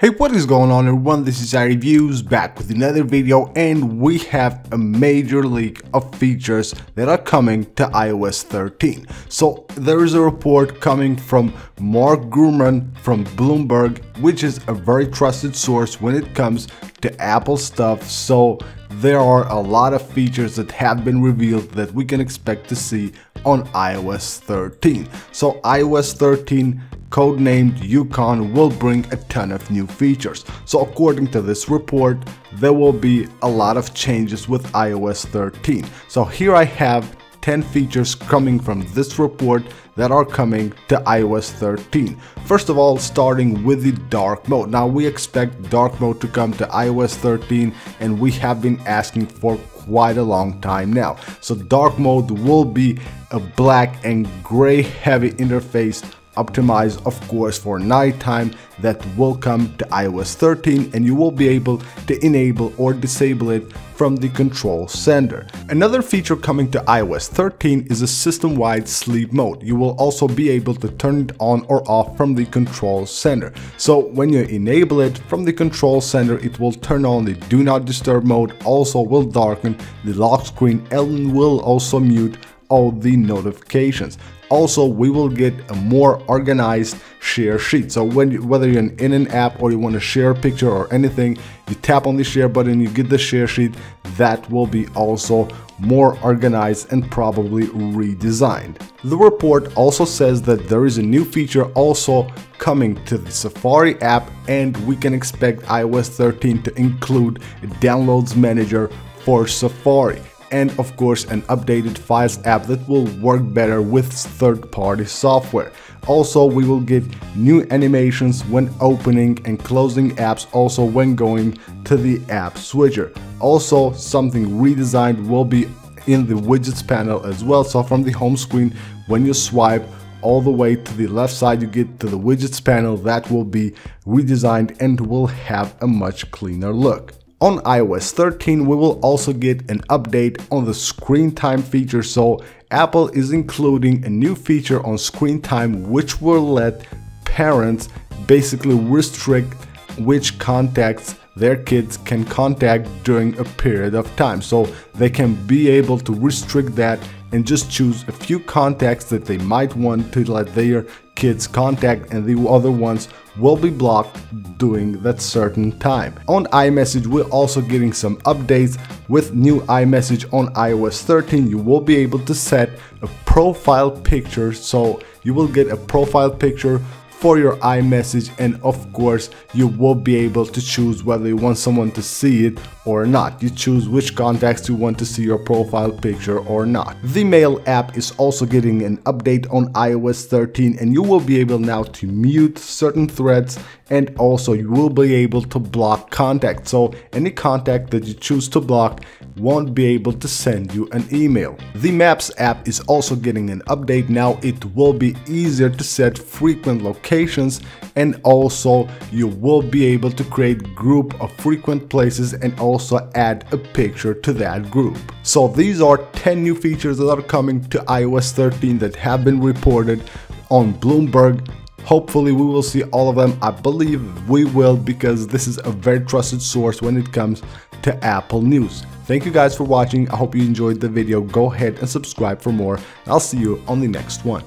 Hey what is going on everyone this is iReviews back with another video and we have a major leak of features that are coming to iOS 13. So there is a report coming from Mark Gurman from Bloomberg which is a very trusted source when it comes to Apple stuff so there are a lot of features that have been revealed that we can expect to see on iOS 13. So iOS 13 codenamed Yukon will bring a ton of new features. So according to this report, there will be a lot of changes with iOS 13. So here I have 10 features coming from this report that are coming to iOS 13. First of all, starting with the dark mode. Now we expect dark mode to come to iOS 13 and we have been asking for quite a long time now. So dark mode will be a black and gray heavy interface optimized of course for nighttime that will come to iOS 13 and you will be able to enable or disable it from the control center. Another feature coming to iOS 13 is a system-wide sleep mode. You will also be able to turn it on or off from the control center. So when you enable it from the control center, it will turn on the do not disturb mode, also will darken the lock screen and will also mute all the notifications. Also, we will get a more organized share sheet. So when you, whether you're in an app or you want to share a picture or anything, you tap on the share button, you get the share sheet. That will be also more organized and probably redesigned. The report also says that there is a new feature also coming to the Safari app and we can expect iOS 13 to include a downloads manager for Safari and of course an updated Files app that will work better with third-party software. Also, we will get new animations when opening and closing apps also when going to the app switcher. Also, something redesigned will be in the widgets panel as well. So from the home screen, when you swipe all the way to the left side, you get to the widgets panel that will be redesigned and will have a much cleaner look. On iOS 13, we will also get an update on the screen time feature. So Apple is including a new feature on screen time which will let parents basically restrict which contacts their kids can contact during a period of time. So they can be able to restrict that and just choose a few contacts that they might want to let their kids contact and the other ones will be blocked during that certain time. On iMessage we're also getting some updates with new iMessage on iOS 13 you will be able to set a profile picture so you will get a profile picture for your iMessage and of course you will be able to choose whether you want someone to see it or not. You choose which contacts you want to see your profile picture or not. The Mail app is also getting an update on iOS 13 and you will be able now to mute certain threads and also you will be able to block contacts. So any contact that you choose to block won't be able to send you an email. The Maps app is also getting an update now. It will be easier to set frequent locations and also you will be able to create group of frequent places and also add a picture to that group. So these are 10 new features that are coming to iOS 13 that have been reported on Bloomberg Hopefully we will see all of them. I believe we will because this is a very trusted source when it comes to Apple news. Thank you guys for watching. I hope you enjoyed the video. Go ahead and subscribe for more. I'll see you on the next one.